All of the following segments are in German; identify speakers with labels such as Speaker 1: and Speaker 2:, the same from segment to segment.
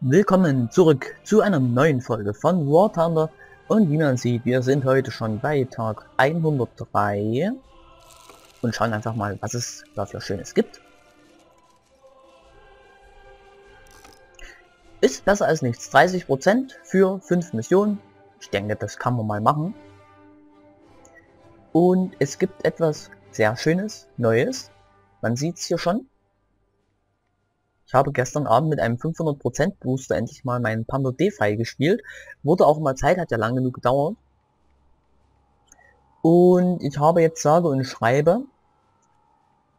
Speaker 1: Willkommen zurück zu einer neuen Folge von War Thunder und wie man sieht, wir sind heute schon bei Tag 103 und schauen einfach mal, was es dafür Schönes gibt. Ist besser als nichts. 30% für 5 Missionen. Ich denke, das kann man mal machen. Und es gibt etwas sehr Schönes, Neues. Man sieht es hier schon. Ich habe gestern Abend mit einem 500% Booster endlich mal meinen Panda D gespielt. Wurde auch mal Zeit, hat ja lange genug gedauert. Und ich habe jetzt sage und schreibe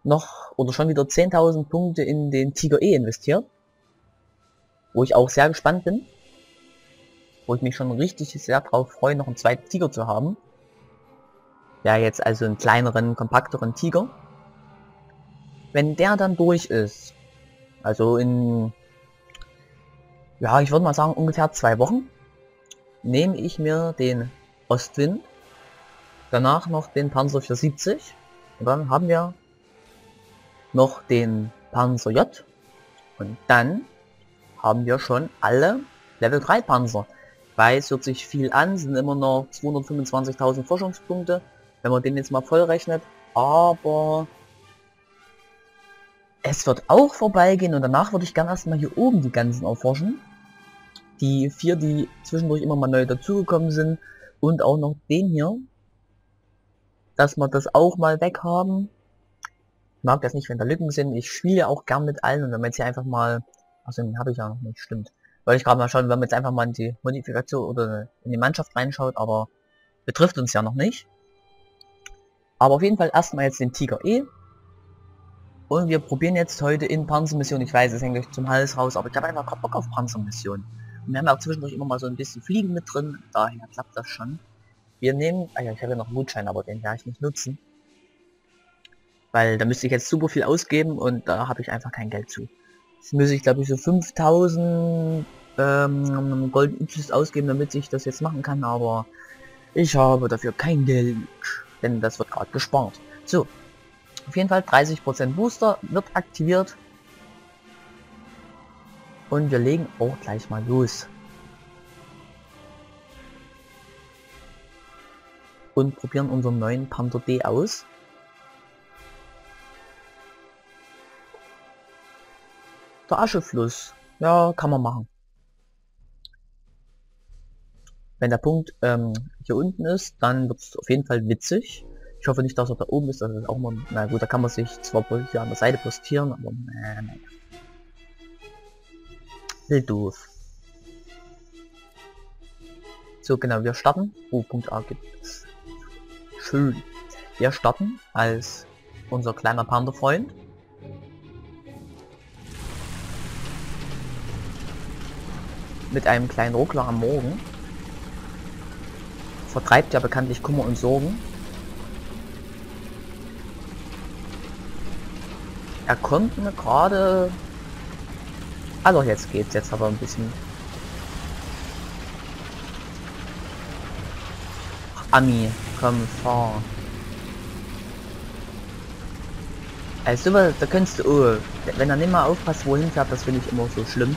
Speaker 1: noch oder schon wieder 10.000 Punkte in den Tiger E investiert. Wo ich auch sehr gespannt bin. Wo ich mich schon richtig sehr drauf freue, noch einen zweiten Tiger zu haben. Ja, jetzt also einen kleineren, kompakteren Tiger. Wenn der dann durch ist, also in, ja, ich würde mal sagen ungefähr zwei Wochen, nehme ich mir den Ostwind, danach noch den Panzer 470 und dann haben wir noch den Panzer J und dann haben wir schon alle Level 3 Panzer. Weiß, hört sich viel an, sind immer noch 225.000 Forschungspunkte, wenn man den jetzt mal voll rechnet, aber es wird auch vorbeigehen und danach würde ich gerne erstmal hier oben die ganzen erforschen. Die vier, die zwischendurch immer mal neu dazugekommen sind und auch noch den hier. Dass wir das auch mal weg haben. Ich mag das nicht, wenn da Lücken sind. Ich spiele auch gern mit allen und wenn man jetzt hier einfach mal... Also den habe ich ja noch nicht, stimmt. Wollte ich gerade mal schauen, wenn man jetzt einfach mal in die Modifikation oder in die Mannschaft reinschaut, aber betrifft uns ja noch nicht. Aber auf jeden Fall erstmal jetzt den Tiger E. Und wir probieren jetzt heute in Panzermission. Ich weiß, es hängt euch zum Hals raus, aber ich habe einfach gerade Bock auf Panzermission. Und wir haben auch zwischendurch immer mal so ein bisschen Fliegen mit drin. Daher klappt das schon. Wir nehmen... Ah ja, ich habe ja noch einen Gutschein, aber den werde ich nicht nutzen. Weil da müsste ich jetzt super viel ausgeben und da habe ich einfach kein Geld zu. Jetzt müsste ich glaube ich so 5000 ähm, Inches ausgeben, damit ich das jetzt machen kann, aber ich habe dafür kein Geld. Denn das wird gerade gespart. So, auf jeden Fall 30% Booster wird aktiviert. Und wir legen auch gleich mal los. Und probieren unseren neuen Panther D aus. Der Aschefluss. Ja, kann man machen. Wenn der Punkt ähm, hier unten ist, dann wird es auf jeden Fall witzig. Ich hoffe nicht, dass er da oben ist, das ist auch mal... Na gut, da kann man sich zwar hier an der Seite postieren, aber naja, naja. Will doof. So, genau, wir starten. Oh, Punkt A gibt es. Schön. Wir starten als unser kleiner Panda-Freund. Mit einem kleinen Ruckler am Morgen. Vertreibt ja bekanntlich Kummer und Sorgen. Er kommt mir gerade... Also jetzt geht's, jetzt aber ein bisschen... Ami, komm, fahr. Also da könntest du, oh, wenn er nicht mal aufpasst, wohin fährt, das finde ich immer so schlimm.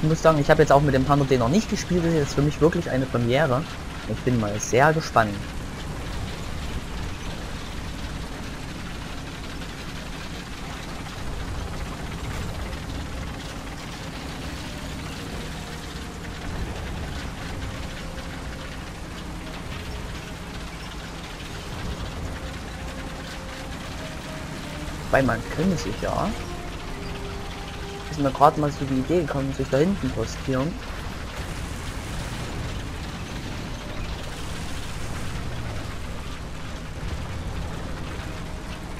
Speaker 1: Ich muss sagen, ich habe jetzt auch mit dem Panda den noch nicht gespielt, das ist für mich wirklich eine Premiere. Ich bin mal sehr gespannt. Wobei man könnte sich ja. Ist mir gerade mal so die Idee gekommen, sich da hinten postieren.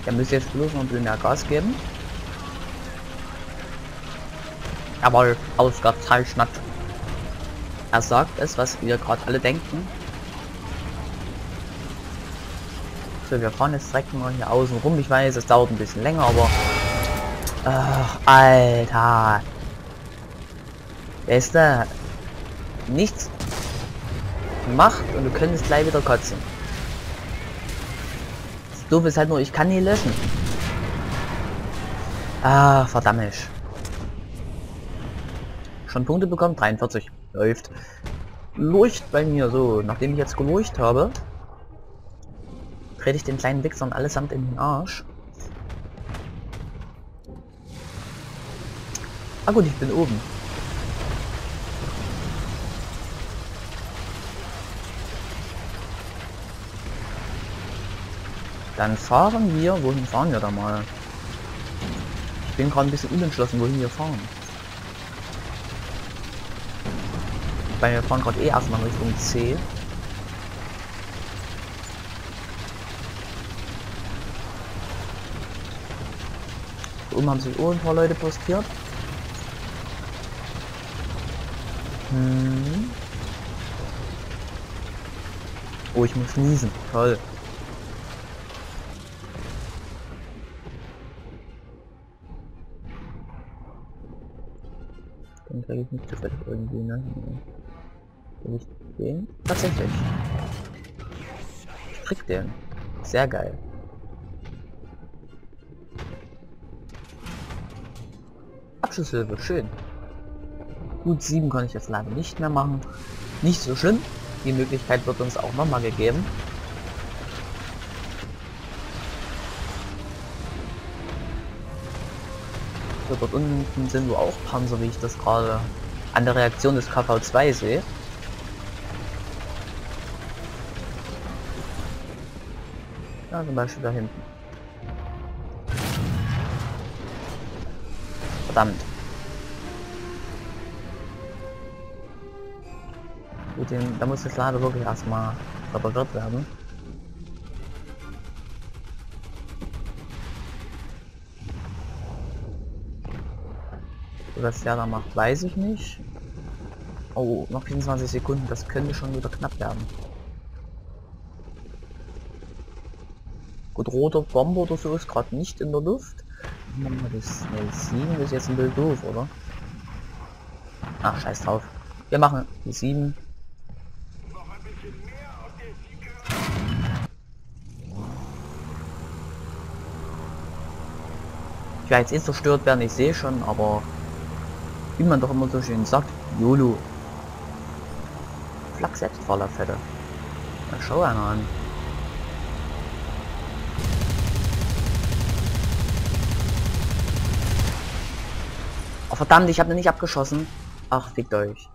Speaker 1: Der müsste jetzt bloß noch ein bisschen mehr Gas geben. Jawohl, ausgezeichnet. Er sagt es, was wir gerade alle denken. Wir fahren jetzt direkt mal hier außen rum. Ich weiß, es dauert ein bisschen länger, aber... Ach, Alter. Du, nichts macht und du könntest gleich wieder kotzen. Das Doof ist halt nur, ich kann nie löschen. Ah, verdammt. Schon Punkte bekommen? 43. Läuft. Leucht bei mir so. Nachdem ich jetzt geleucht habe, trete ich den kleinen Wichsern allesamt in den Arsch. Ah gut, ich bin oben. Dann fahren wir, wohin fahren wir da mal? Ich bin gerade ein bisschen unentschlossen, wohin wir fahren. Weil wir fahren gerade eh erstmal Richtung C. oben haben sich auch ein paar Leute postiert. Hm. Oh, ich muss niesen. Toll. Den kriege ich nicht zufällig irgendwie, ne? Will ich den? Tatsächlich. Ich krieg den. Sehr geil. Abschlusshilfe, schön. Gut, 7 kann ich jetzt leider nicht mehr machen. Nicht so schlimm. Die Möglichkeit wird uns auch nochmal gegeben. So, dort unten sind wohl auch Panzer, wie ich das gerade an der Reaktion des KV2 sehe. Ja, zum Beispiel da hinten. Verdammt. Gut, den, da muss das Lader wirklich erstmal repariert werden. Was der da macht, weiß ich nicht. Oh, noch 24 Sekunden, das könnte schon wieder knapp werden. Gut, roter Bomber oder so ist gerade nicht in der Luft. Wir das ne, 7 ist jetzt ein bisschen doof, oder? Ach, scheiß drauf. Wir machen die 7 Ich werde jetzt eh zerstört werden, ich sehe schon, aber wie man doch immer so schön sagt, YOLO. Flak selbst Fette. Na schau einer an. Oh verdammt, ich habe nicht abgeschossen. Ach, fickt euch.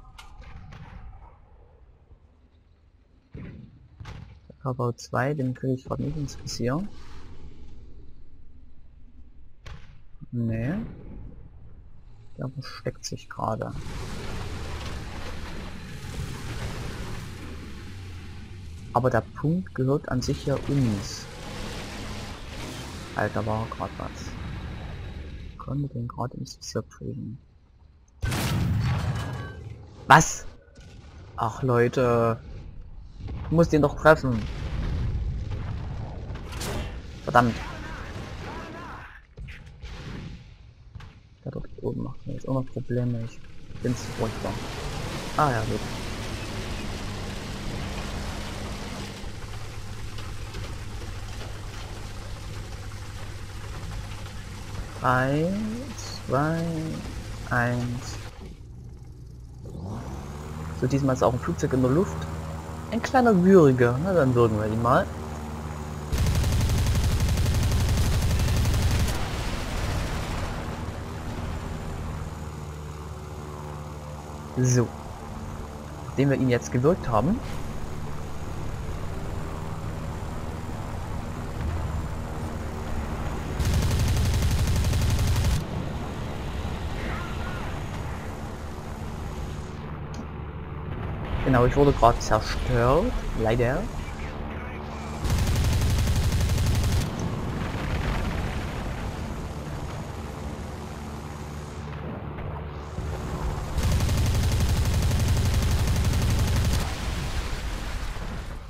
Speaker 1: Kabau 2, den kriege ich gerade nicht ins Visier. Nee. Der versteckt sich gerade. Aber der Punkt gehört an sich ja uns. Alter, war gerade was. Konnte den gerade Visier kriegen. Was? Ach Leute. Ich muss den doch treffen. Verdammt. Ja, dort oben macht mir jetzt auch noch Probleme. Ich bin zu furchtbar. Ah ja, gut. Drei, zwei, eins. So, diesmal ist auch ein Flugzeug in der Luft. Ein kleiner Würger. Na, dann würgen wir ihn mal. So. Nachdem wir ihn jetzt gewirkt haben. Genau, ich wurde gerade zerstört. Leider.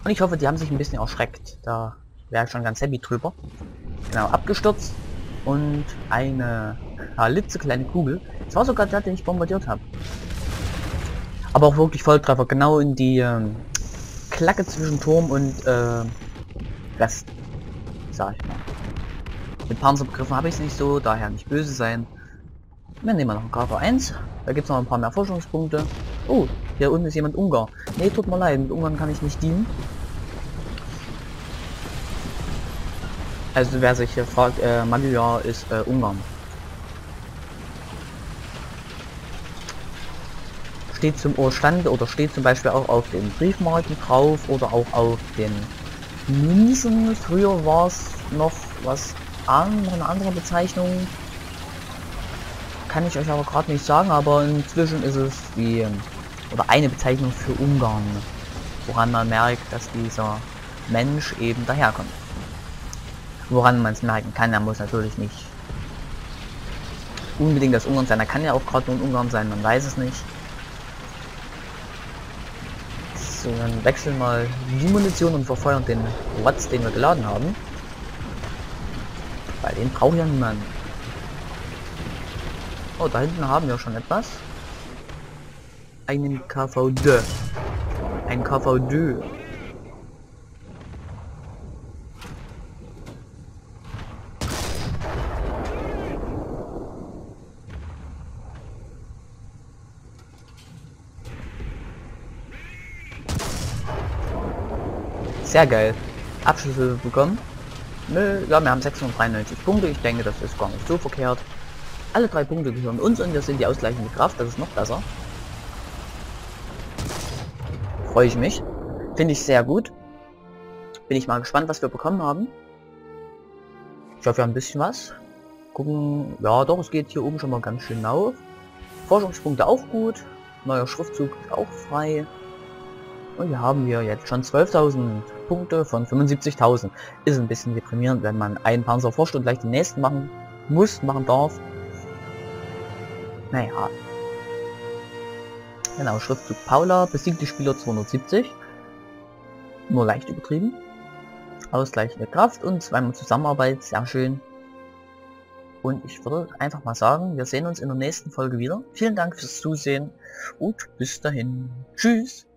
Speaker 1: Und ich hoffe, die haben sich ein bisschen erschreckt. Da wäre ich schon ganz happy drüber. Genau, abgestürzt. Und eine kleine Kugel. Das war sogar der, den ich bombardiert habe. Aber auch wirklich Volltreffer. Genau in die ähm, Klacke zwischen Turm und äh, Rest. Sag ich mal. Mit Panzerbegriffen habe ich es nicht so, daher nicht böse sein. Wir nehmen noch einen KV1. Da gibt es noch ein paar mehr Forschungspunkte. Oh, hier unten ist jemand Ungar. Nee, tut mir leid, mit Ungarn kann ich nicht dienen. Also wer sich hier fragt, äh, Magyar ist äh, Ungarn. Steht zum Urstand oder steht zum Beispiel auch auf den Briefmarken drauf oder auch auf den Münzen. Früher war es noch was an, eine andere Bezeichnung. Kann ich euch aber gerade nicht sagen, aber inzwischen ist es die oder eine Bezeichnung für Ungarn, woran man merkt, dass dieser Mensch eben daherkommt. Woran man es merken kann, er muss natürlich nicht unbedingt das Ungarn sein, er kann ja auch gerade nur in Ungarn sein, man weiß es nicht. So, dann wechseln mal die Munition und verfeuern den Watts, den wir geladen haben. Weil den braucht ja niemand. Oh, da hinten haben wir schon etwas. Einen KVD. Ein KVD. Sehr geil. Abschlüsse bekommen. Nö, ja, wir haben 693 Punkte. Ich denke, das ist gar nicht so verkehrt. Alle drei Punkte gehören uns und wir sind die ausgleichende Kraft. Das ist noch besser. Freue ich mich. Finde ich sehr gut. Bin ich mal gespannt, was wir bekommen haben. Ich hoffe, wir haben ein bisschen was. Gucken. Ja, doch, es geht hier oben schon mal ganz schön auf. Forschungspunkte auch gut. Neuer Schriftzug ist auch frei. Und wir haben hier jetzt schon 12.000 Punkte von 75.000. Ist ein bisschen deprimierend, wenn man einen Panzer forscht und gleich den nächsten machen muss, machen darf. Naja. Genau, Schriftzug Paula besiegt die Spieler 270. Nur leicht übertrieben. Ausgleichende Kraft und zweimal Zusammenarbeit, sehr schön. Und ich würde einfach mal sagen, wir sehen uns in der nächsten Folge wieder. Vielen Dank fürs Zusehen und bis dahin. Tschüss.